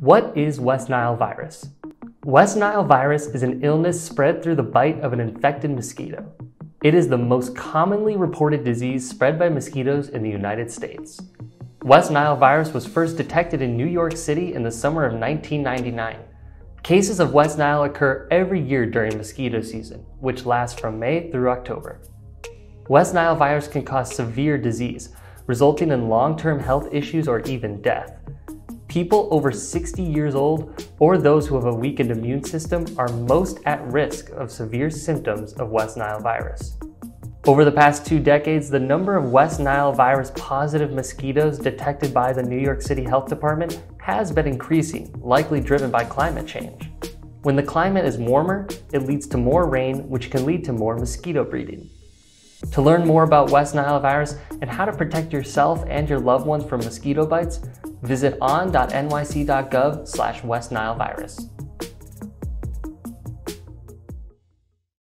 What is West Nile virus? West Nile virus is an illness spread through the bite of an infected mosquito. It is the most commonly reported disease spread by mosquitoes in the United States. West Nile virus was first detected in New York City in the summer of 1999. Cases of West Nile occur every year during mosquito season, which lasts from May through October. West Nile virus can cause severe disease, resulting in long-term health issues or even death. People over 60 years old or those who have a weakened immune system are most at risk of severe symptoms of West Nile virus. Over the past two decades, the number of West Nile virus positive mosquitoes detected by the New York City Health Department has been increasing, likely driven by climate change. When the climate is warmer, it leads to more rain, which can lead to more mosquito breeding. To learn more about West Nile virus and how to protect yourself and your loved ones from mosquito bites, visit on.nyc.gov slash West Nile virus.